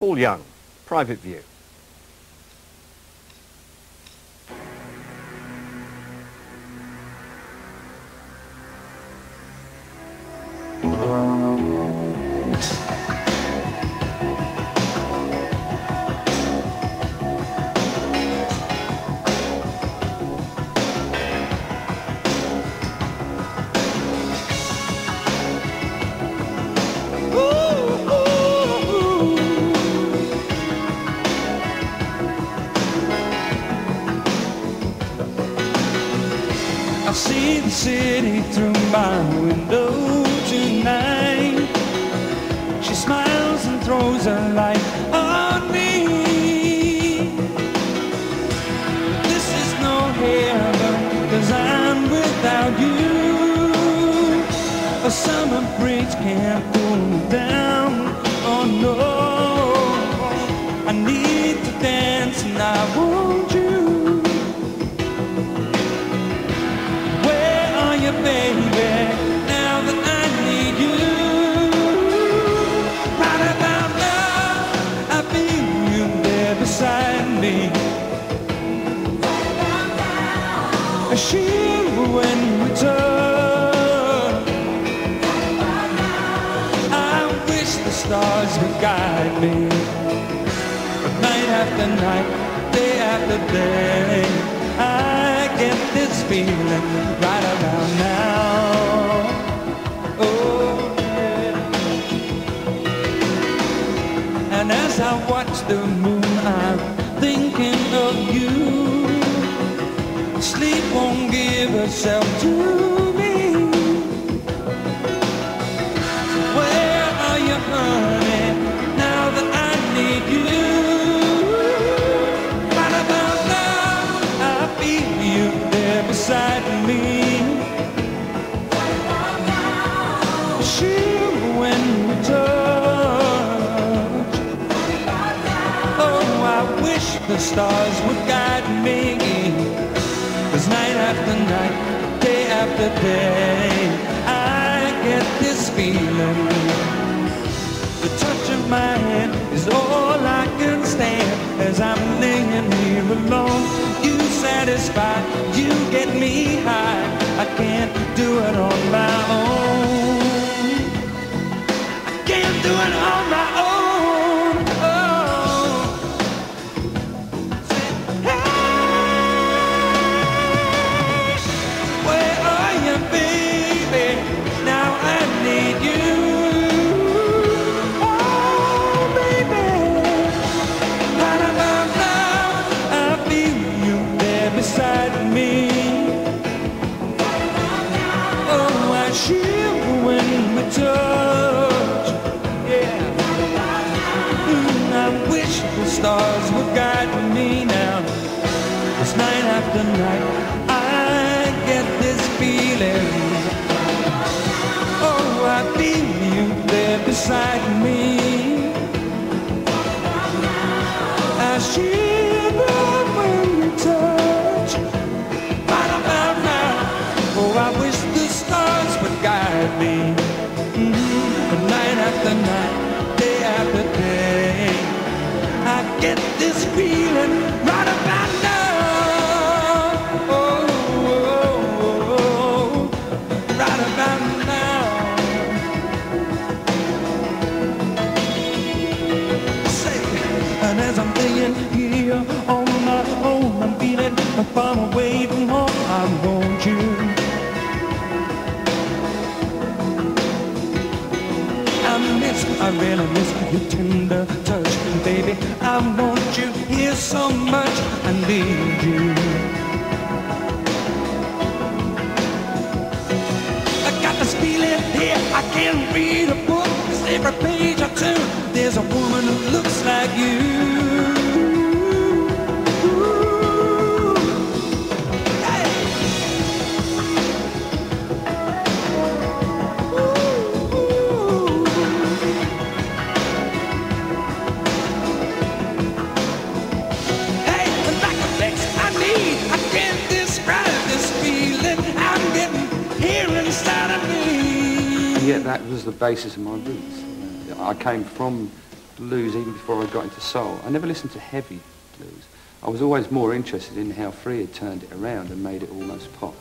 Paul Young, Private View. I see the city through my window tonight. She smiles and throws a light on me. This is no heaven, cause I'm without you. A summer breeze can't cool down. Stars would guide me. Night after night, day after day, I get this feeling right around now. Oh, yeah. And as I watch the moon, I'm thinking of you. Sleep won't give herself to the stars would guide me. Cause night after night, day after day, I get this feeling. The touch of my hand is all I can stand as I'm laying here alone. You satisfy, you get me high. I can't do it on Shiver when we touch. Yeah. I wish the stars would guide me now. Cause night after night, I get this feeling. Oh, I feel you there beside me. I shiver when you touch. Right about now, oh, I wish the me. But night after night, day after day, I get this feeling right about now. Oh, right about now. Say, and as I'm laying here on my own, I'm feeling far away I really miss your tender touch, baby. I want you here so much. I need you. I got this feeling here. I can't read a book. 'cause every page I turn, there's a woman who looks like you. Yeah, that was the basis of my roots. I came from blues even before I got into soul. I never listened to heavy blues. I was always more interested in how Free had turned it around and made it almost pop.